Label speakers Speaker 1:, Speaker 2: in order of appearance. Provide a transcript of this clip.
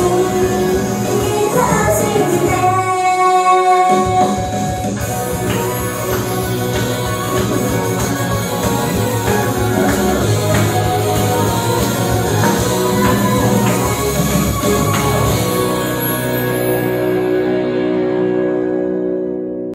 Speaker 1: Oh.